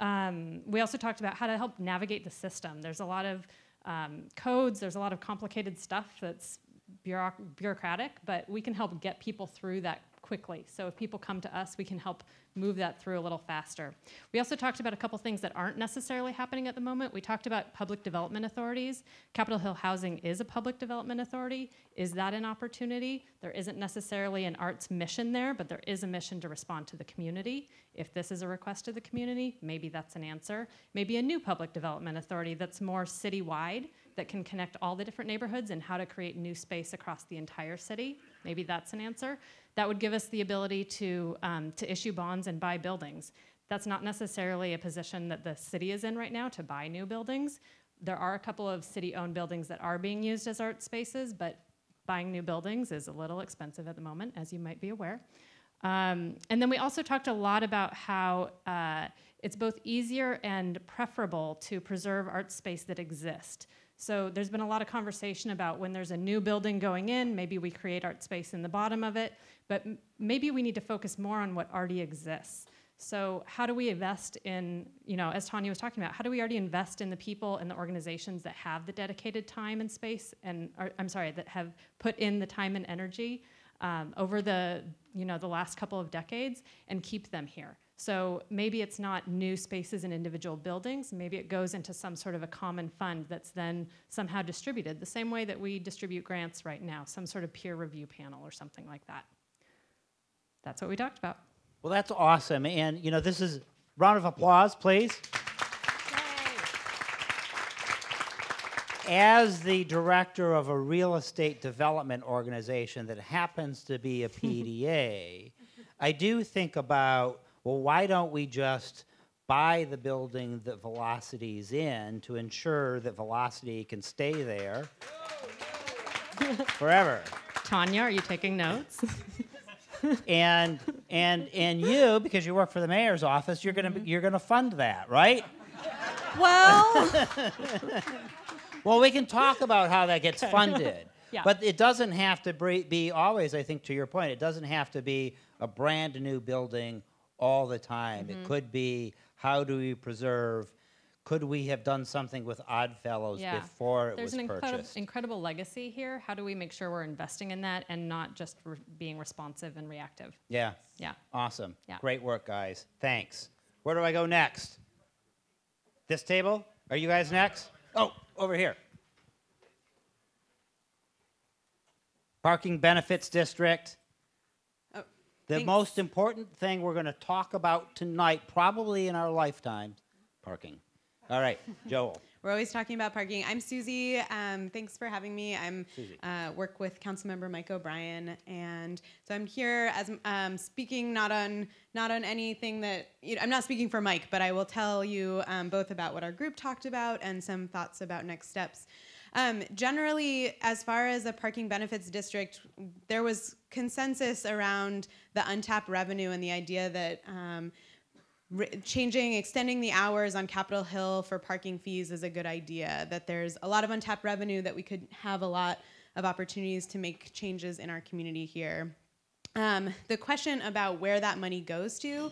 Um, we also talked about how to help navigate the system. There's a lot of um, codes. There's a lot of complicated stuff that's bureauc- bureaucratic, but we can help get people through that quickly. So if people come to us, we can help move that through a little faster. We also talked about a couple things that aren't necessarily happening at the moment. We talked about public development authorities. Capitol Hill Housing is a public development authority. Is that an opportunity? There isn't necessarily an arts mission there, but there is a mission to respond to the community. If this is a request of the community, maybe that's an answer. Maybe a new public development authority that's more citywide that can connect all the different neighborhoods and how to create new space across the entire city. Maybe that's an answer. That would give us the ability to, um, to issue bonds and buy buildings. That's not necessarily a position that the city is in right now to buy new buildings. There are a couple of city-owned buildings that are being used as art spaces, but buying new buildings is a little expensive at the moment, as you might be aware. Um, and then we also talked a lot about how uh, it's both easier and preferable to preserve art space that exists. So there's been a lot of conversation about when there's a new building going in, maybe we create art space in the bottom of it, but maybe we need to focus more on what already exists. So how do we invest in, you know, as Tonya was talking about, how do we already invest in the people and the organizations that have the dedicated time and space and, I'm sorry, that have put in the time and energy um, over the, you know, the last couple of decades and keep them here? So maybe it's not new spaces in individual buildings. Maybe it goes into some sort of a common fund that's then somehow distributed, the same way that we distribute grants right now, some sort of peer review panel or something like that. That's what we talked about. Well, that's awesome. And, you know, this is round of applause, please. As the director of a real estate development organization that happens to be a PDA, *laughs* I do think about, well, why don't we just buy the building that Velocity's in to ensure that Velocity can stay there forever? Tonya, are you taking notes? *laughs* and and and you because you work for the mayor's office you're going to you're going to fund that right? Well, *laughs* well we can talk about how that gets funded. *laughs* Yeah. but it doesn't have to bre- be always i think to your point it doesn't have to be a brand new building all the time. Mm-hmm. it could be how do we preserve could we have done something with oddfellows Yeah. before it There's was an incredible, purchased incredible legacy here. How do we make sure we're investing in that and not just re- being responsive and reactive? yeah Yeah. awesome Yeah. great work guys thanks where do i go next this table are you guys next oh over here parking benefits district Oh, the thanks. most important thing we're going to talk about tonight probably in our lifetime parking all right joel *laughs* We're always talking about parking. I'm Susie. Um, thanks for having me. I'm uh, work with Councilmember Mike O'Brien, and so I'm here as um, speaking not on not on anything that you know, I'm not speaking for Mike, but I will tell you um, both about what our group talked about and some thoughts about next steps. Um, generally, as far as a parking benefits district, there was consensus around the untapped revenue and the idea that um, changing, extending the hours on Capitol Hill for parking fees is a good idea. That there's a lot of untapped revenue that we could have a lot of opportunities to make changes in our community here. Um, the question about where that money goes to,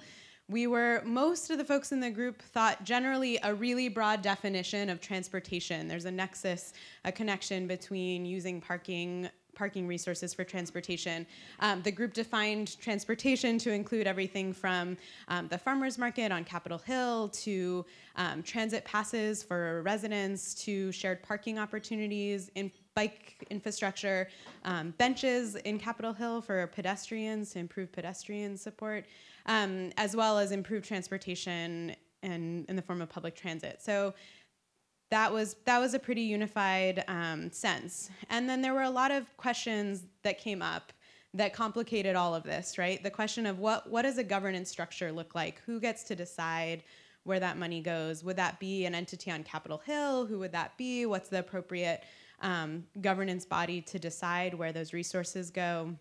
we were most of the folks in the group thought generally a really broad definition of transportation. There's a nexus, a connection between using parking parking resources for transportation. Um, the group defined transportation to include everything from um, the farmers market on Capitol Hill to um, transit passes for residents to shared parking opportunities in bike infrastructure, um, benches in Capitol Hill for pedestrians to improve pedestrian support, um, as well as improve transportation in, in the form of public transit. So that was that was a pretty unified um, sense. And then there were a lot of questions that came up that complicated all of this, right? The question of what what does a governance structure look like? Who gets to decide where that money goes? Would that be an entity on Capitol Hill? Who would that be? What's the appropriate um, governance body to decide where those resources go?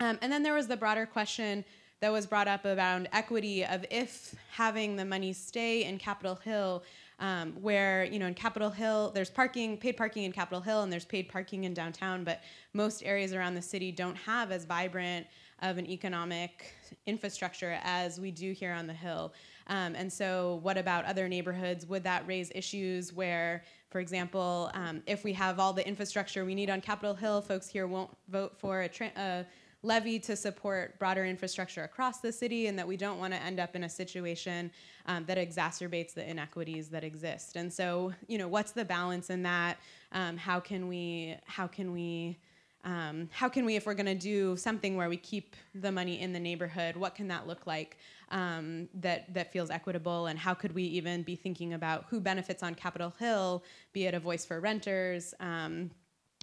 Um, and then there was the broader question that was brought up around equity of if having the money stay in Capitol Hill, um, where you know in Capitol Hill there's parking, paid parking in Capitol Hill, and there's paid parking in downtown, but most areas around the city don't have as vibrant of an economic infrastructure as we do here on the Hill. Um, and so, what about other neighborhoods? Would that raise issues where, for example, um, if we have all the infrastructure we need on Capitol Hill, folks here won't vote for a, a levy to support broader infrastructure across the city, and that we don't want to end up in a situation um, that exacerbates the inequities that exist. And so, you know, what's the balance in that? Um, how can we? How can we? Um, how can we, if we're going to do something where we keep the money in the neighborhood, what can that look like um, that that feels equitable? And how could we even be thinking about who benefits on Capitol Hill, be it a voice for renters, um,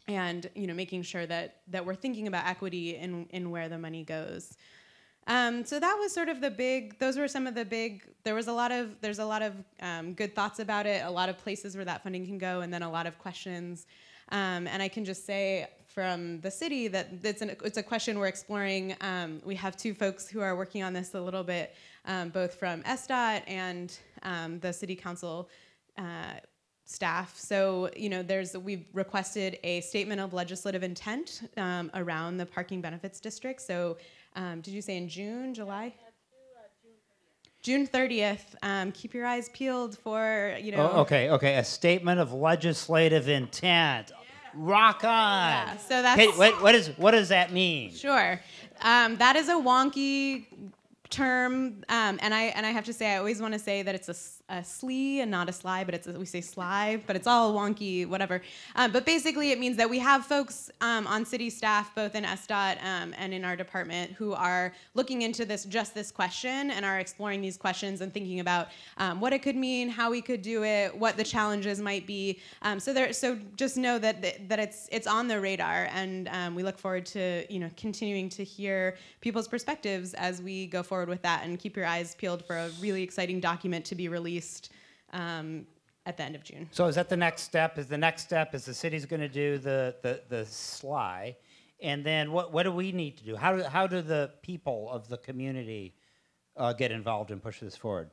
and you know, making sure that that we're thinking about equity in in where the money goes. Um, so that was sort of the big. Those were some of the big. There was a lot of. There's a lot of um, good thoughts about it. A lot of places where that funding can go, and then a lot of questions. Um, and I can just say from the city that it's, an, it's a question we're exploring. Um, we have two folks who are working on this a little bit, um, both from SDOT and um, the city council uh, staff. So, you know, there's we've requested a statement of legislative intent um, around the parking benefits district. So, um, did you say in June, July? June 30th. Um, keep your eyes peeled for, you know. Oh, okay, okay. A statement of legislative intent. Rock on. Yeah, so that's- Okay, what, what, is, what does that mean? Sure. Um, that is a wonky term, um, and I and I have to say I always want to say that it's a, s- a slee and not a sly, but it's we say sly, but it's all wonky, whatever. Um, but basically, it means that we have folks um, on city staff, both in SDOT um, and in our department, who are looking into this just this question and are exploring these questions and thinking about um, what it could mean, how we could do it, what the challenges might be. Um, so there, so just know that th- that it's it's on the radar, and um, we look forward to you know continuing to hear people's perspectives as we go forward with that, and keep your eyes peeled for a really exciting document to be released um, at the end of June. So is that the next step? Is the next step is the city's going to do the, the, the sly, and then what, what do we need to do? How do, how do the people of the community uh, get involved and push this forward?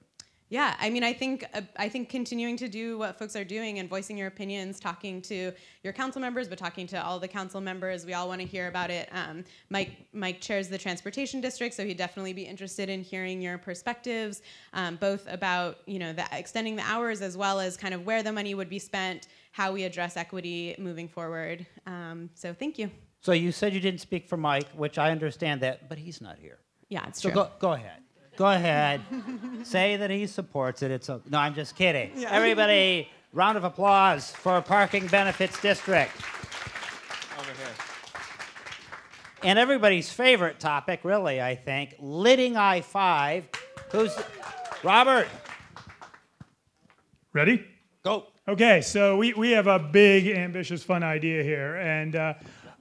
Yeah, I mean, I think uh, I think continuing to do what folks are doing and voicing your opinions, talking to your council members, but talking to all the council members, we all want to hear about it. Um, Mike Mike chairs the transportation district, so he'd definitely be interested in hearing your perspectives, um, both about you know the extending the hours as well as kind of where the money would be spent, how we address equity moving forward. Um, so thank you. So you said you didn't speak for Mike, which I understand that, but he's not here. Yeah, it's So true. go, go ahead. Go ahead. *laughs* Say that he supports it. It's a, no, I'm just kidding. Everybody, round of applause for Parking Benefits District. Over here. And everybody's favorite topic, really, I think, lidding I-5. Who's Robert? Ready? Go. Okay, so we, we have a big, ambitious, fun idea here. And uh,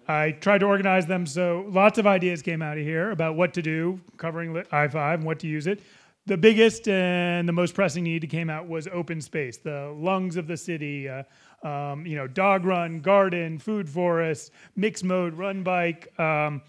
I tried to organize them so lots of ideas came out of here about what to do, covering I 5 and what to use it. The biggest and the most pressing need that came out was open space, the lungs of the city. Uh, um, you know, dog run, garden, food forest, mixed mode, run bike. Um,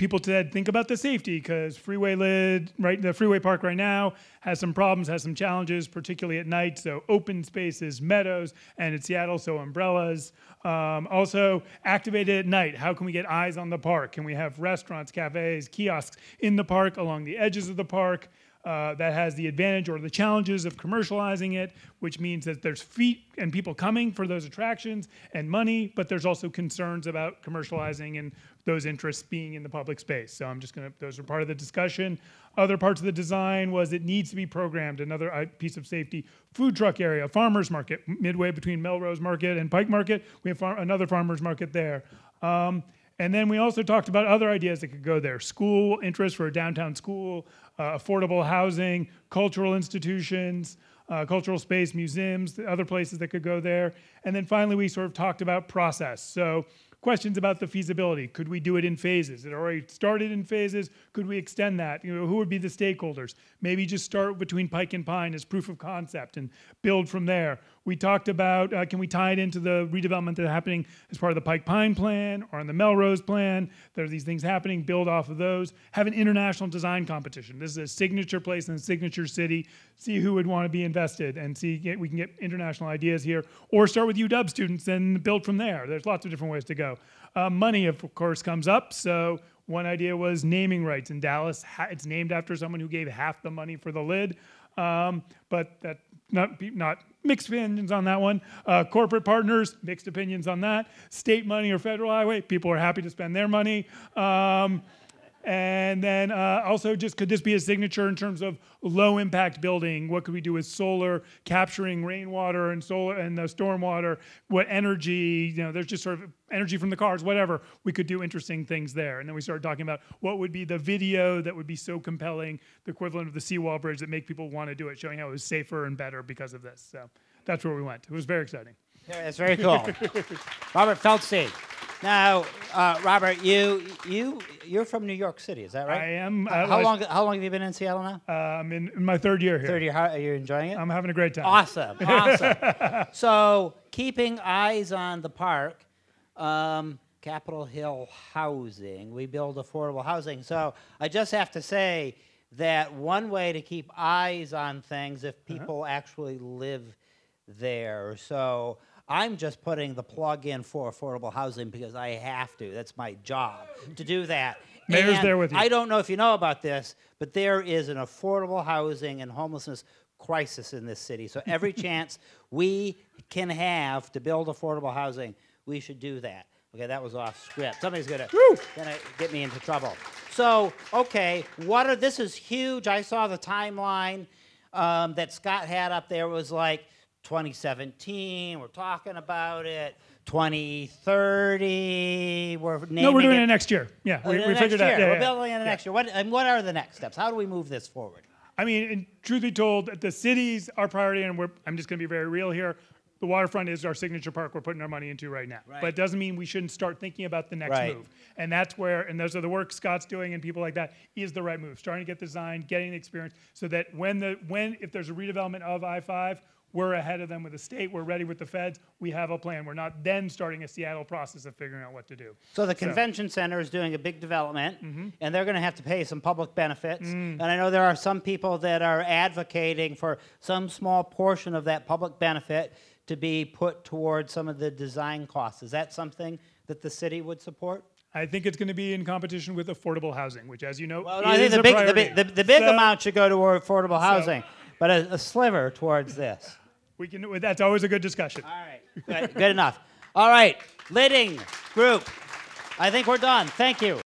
people said think about the safety because freeway lid right the freeway park right now has some problems has some challenges particularly at night. So open spaces meadows and in seattle so umbrellas. Um, also activated at night. How can we get eyes on the park? Can we have restaurants cafes kiosks in the park along the edges of the park uh, that has the advantage or the challenges of commercializing it, which means that there's feet and people coming for those attractions and money, but there's also concerns about commercializing and those interests being in the public space. So I'm just going to, those are part of the discussion. Other parts of the design was it needs to be programmed. Another uh, piece of safety food truck area, farmers market, midway between Melrose Market and Pike Market. We have far- another farmers market there. Um, and then we also talked about other ideas that could go there school interest for a downtown school, uh, affordable housing, cultural institutions, uh, cultural space, museums, the other places that could go there. And then finally, we sort of talked about process. So questions about the feasibility. Could we do it in phases? It already started in phases. Could we extend that? You know, who would be the stakeholders? Maybe just start between Pike and Pine as proof of concept and build from there. We talked about uh, can we tie it into the redevelopment that's happening as part of the Pike Pine plan or on the Melrose plan? There are these things happening. Build off of those. Have an international design competition. This is a signature place in a signature city. See who would want to be invested and see we can get international ideas here, or start with UW students and build from there. There's lots of different ways to go. Uh, money, of course, comes up. So one idea was naming rights in Dallas. It's named after someone who gave half the money for the lid. Um, but that not not mixed opinions on that one. Uh, corporate partners, mixed opinions on that. State money or federal highway, people are happy to spend their money. Um, and then uh, also, just could this be a signature in terms of low impact building? What could we do with solar, capturing rainwater and solar and the stormwater? What energy? You know, there's just sort of energy from the cars, whatever. We could do interesting things there. And then we started talking about what would be the video that would be so compelling, the equivalent of the seawall bridge that make people want to do it, showing how it was safer and better because of this. So that's where we went. It was very exciting. Yeah, that's very cool. *laughs* Robert Feldstein. Now, uh, Robert, you you you're from New York City, is that right? I am. Uh, how long how long have you been in Seattle now? Uh, I'm in, in, my third year here. Third year. How, are you enjoying it? I'm having a great time. Awesome, *laughs* awesome. so, keeping eyes on the park, um, Capitol Hill housing. We build affordable housing. So, I just have to say that one way to keep eyes on things if Uh-huh. people uh-huh. actually live there. So. I'm just putting the plug in for affordable housing because I have to. That's my job to do that. Mayor's and there with you. I don't know if you know about this, but there is an affordable housing and homelessness crisis in this city. So every *laughs* chance we can have to build affordable housing, we should do that. Okay, that was off script. Somebody's gonna gonna get me into trouble. So okay, what are this is huge. I saw the timeline um, that Scott had up there was like 2017, we're talking about it. 2030, we're naming no, we're doing it, it next year. Yeah, Oh, we, we figured out. Yeah, we're yeah. building in the Yeah. next year. What, and what are the next steps? How do we move this forward? I mean, and truth be told, the city's our priority, and we're, I'm just going to be very real here. The waterfront is our signature park we're putting our money into right now. Right. But it doesn't mean we shouldn't start thinking about the next Right. move. And that's where, and those are the work Scott's doing and people like that is the right move. Starting to get design, getting the experience, so that when the when if there's a redevelopment of I-5, we're ahead of them with the state. We're ready with the feds. We have a plan. We're not then starting a Seattle process of figuring out what to do. So the convention center is doing a big development, mm-hmm. and they're going to have to pay some public benefits. Mm. And I know there are some people that are advocating for some small portion of that public benefit to be put towards some of the design costs. Is that something that the city would support? I think it's going to be in competition with affordable housing, which, as you know, Well, I think is the a big, the priority. big, the, the big So- amount should go toward affordable housing, but a, a sliver towards this. We can. That's always a good discussion. All right, good, good enough. All right, Lidding Group. I think we're done. Thank you.